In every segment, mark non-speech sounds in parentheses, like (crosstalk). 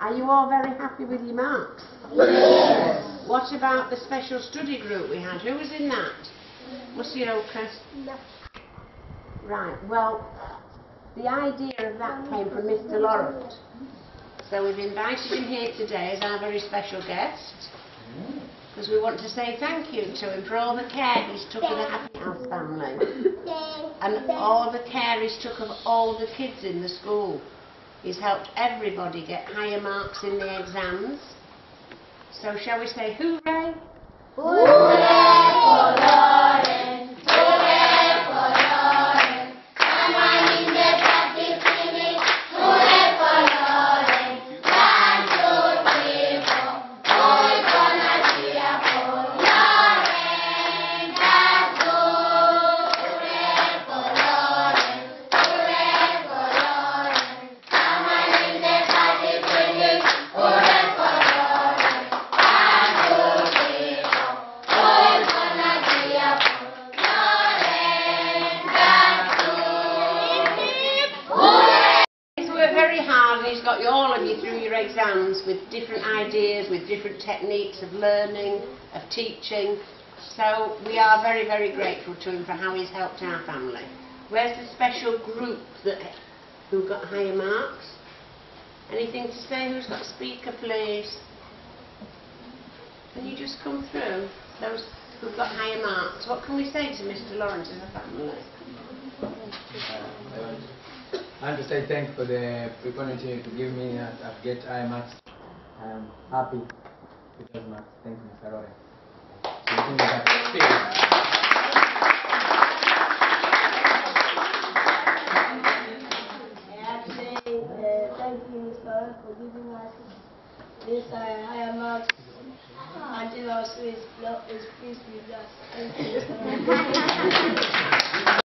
Are you all very happy with your marks? Yes. What about the special study group we had? Who was in that? Mussy Chris? No. Right, well, the idea of that came from Mr Laurent. So we've invited him here today as our very special guest because we want to say thank you to him for all the care he's took of the Happy House family and all the care he's took of all the kids in the school. He's helped everybody get higher marks in the exams. So shall we say hooray? He's he's got you, all of you through your exams with different ideas, with different techniques of learning, of teaching. So we are very, very grateful to him for how he's helped our family. Where's the special group that who got higher marks? Anything to say? Who's got speaker, please? Can you just come through? Those who've got higher marks. What can we say to Mr. Lawrence and the family? Uh, I want to say thanks for the opportunity to give me uh, to get high marks. I'm happy with those marks. Thank you, Mr. Lawrence. So you think I have to uh, thank you, Mr. Owen, for giving us this uh, higher marks until also is, is pleased with us. Thank you, Mr. (laughs)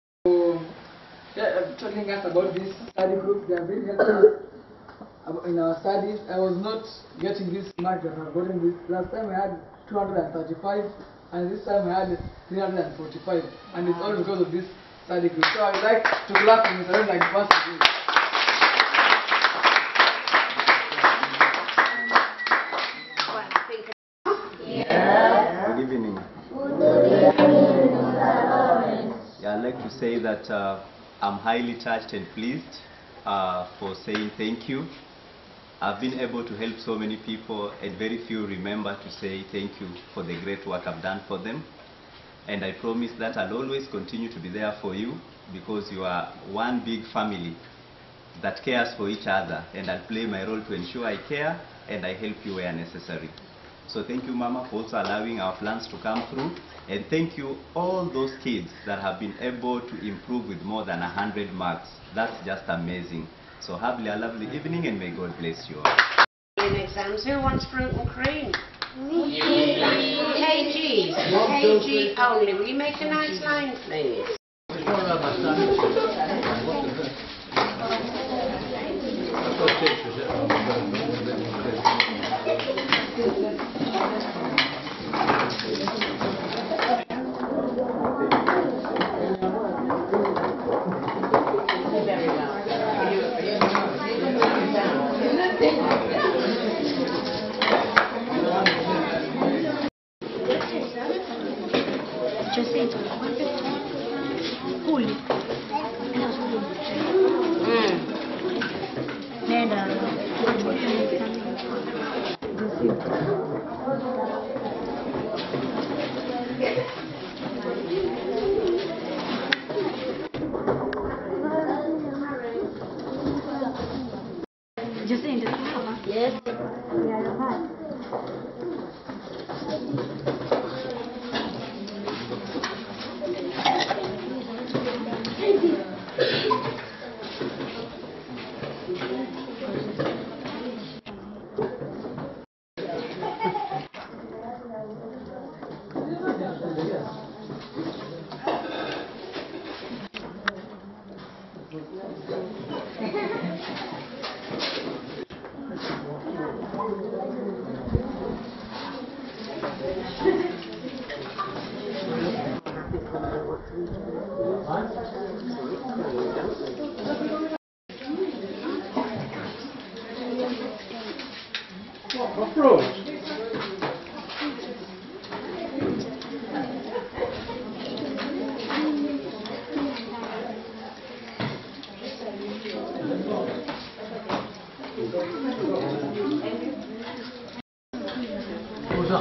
Owen. So, yeah, uh, telling us about this study group, they are very helpful in our studies. I was not getting this much that I've gotten this. Last time I had 235 and this time I had 345 and it's all because of this study group. So I would like to clap for Mr. Red like once again. Well, I think Good evening. Yeah, I'd like to say that uh, I'm highly touched and pleased uh, for saying thank you. I've been able to help so many people and very few remember to say thank you for the great work I've done for them. And I promise that I'll always continue to be there for you because you are one big family that cares for each other and I'll play my role to ensure I care and I help you where necessary. So thank you Mama for also allowing our plans to come through and thank you all those kids that have been able to improve with more than 100 marks. That's just amazing. So have a lovely evening and may God bless you all. in exams. Who wants fruit and cream? KGs. KG only. Will you make a nice line, please? adyacente Julio. Mm. And uh, Jacinta, Yes.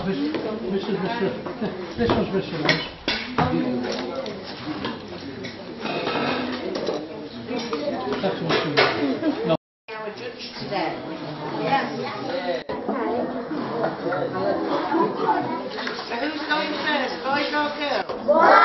this, this is Mr. This one's Mr. Welsh. That's Mr. Welsh. No. Our judge today. Yes. Who's going first, boys or girls?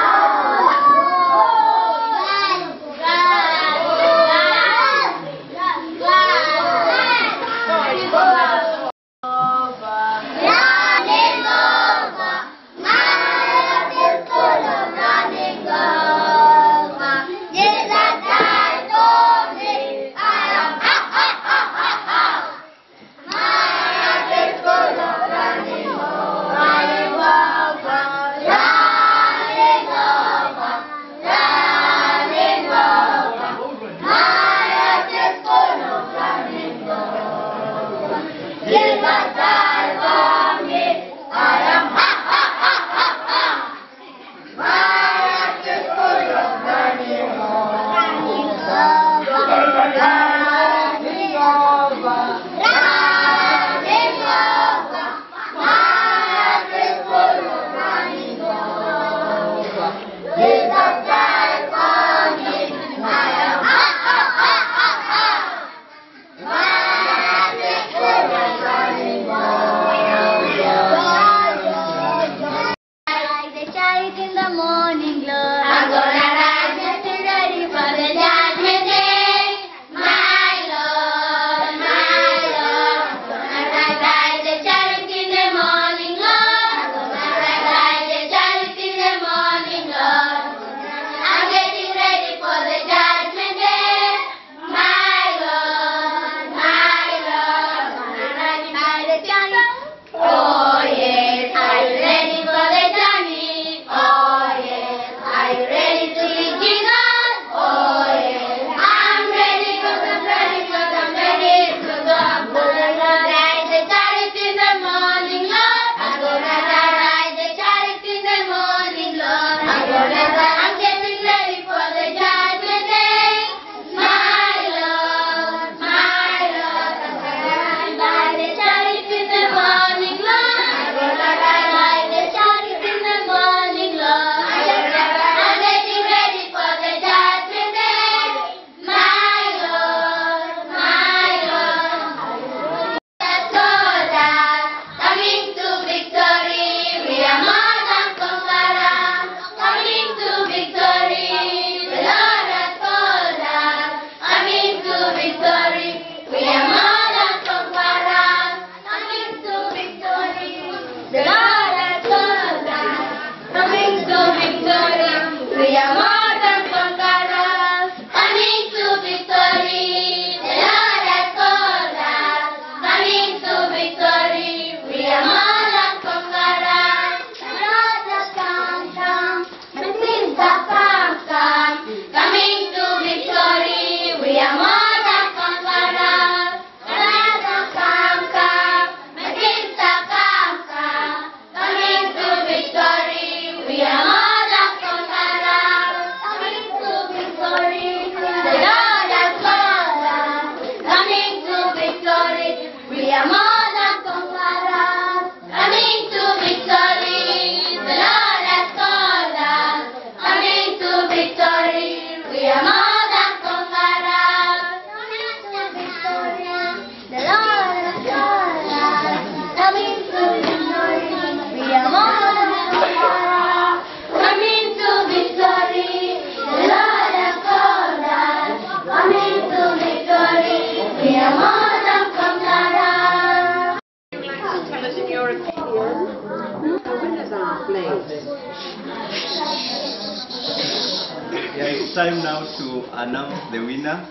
Yeah, it's time now to announce the winner.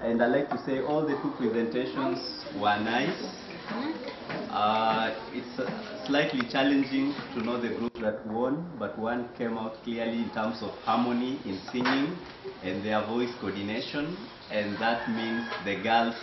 And I'd like to say all the two presentations were nice. Uh, it's uh, slightly challenging to know the group that won, but one came out clearly in terms of harmony in singing and their voice coordination, and that means the girls.